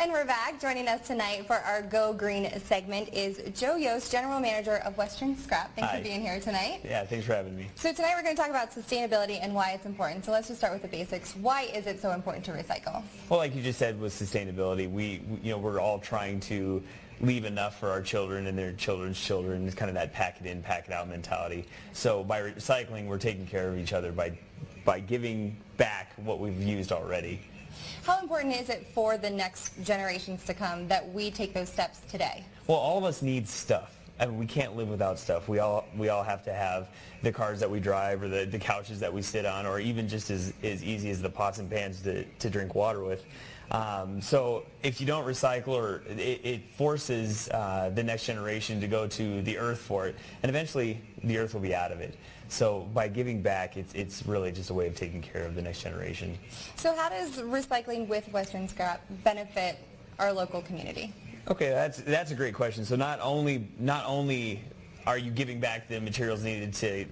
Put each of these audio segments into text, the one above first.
And we're back. Joining us tonight for our Go Green segment is Joe Yost, General Manager of Western Scrap. Thanks Hi. for being here tonight. Yeah, thanks for having me. So tonight we're going to talk about sustainability and why it's important. So let's just start with the basics. Why is it so important to recycle? Well, like you just said with sustainability, we, we- you know, we're all trying to leave enough for our children and their children's children. It's kind of that pack it in, pack it out mentality. So by recycling, we're taking care of each other by, by giving back what we've used already. How important is it for the next generations to come that we take those steps today? Well, all of us need stuff. I mean, we can't live without stuff. We all we all have to have the cars that we drive, or the, the couches that we sit on, or even just as, as easy as the pots and pans to, to drink water with. Um, so if you don't recycle, or it, it forces uh, the next generation to go to the earth for it, and eventually the earth will be out of it. So by giving back, it's, it's really just a way of taking care of the next generation. So how does recycling with Western Scrap benefit our local community? Okay, that's that's a great question. So not only not only are you giving back the materials needed to,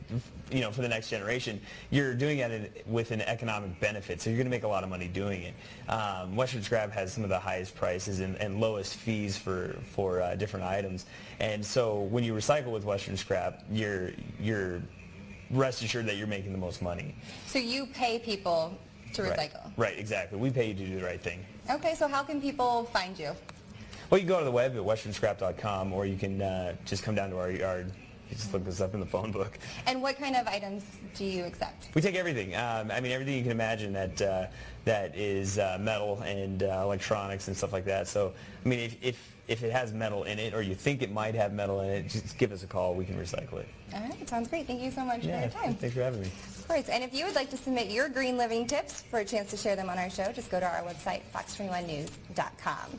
you know, for the next generation, you're doing it with an economic benefit. So you're going to make a lot of money doing it. Um, Western Scrap has some of the highest prices and, and lowest fees for for uh, different items. And so when you recycle with Western Scrap, you're you're rest assured that you're making the most money. So you pay people to Right. recycle? Right, exactly. We pay you to do the right thing. Okay, so how can people find you? Well, you can go to the web at westernscrap.com or you can uh, just come down to our yard. You just look this up in the phone book. And what kind of items do you accept? We take everything. Um, I mean, everything you can imagine that uh, that is uh, metal and uh, electronics and stuff like that. So, I mean, if, if if it has metal in it or you think it might have metal in it, just give us a call. We can recycle it. All right, sounds great. Thank you so much for your time. thanks for having me. Of course, and if you would like to submit your green living tips for a chance to share them on our show, just go to our website, fox21news.com.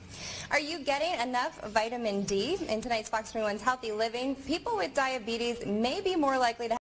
Are you getting enough vitamin D? In tonight's Fox 21's Healthy Living, people with diabetes may be more likely to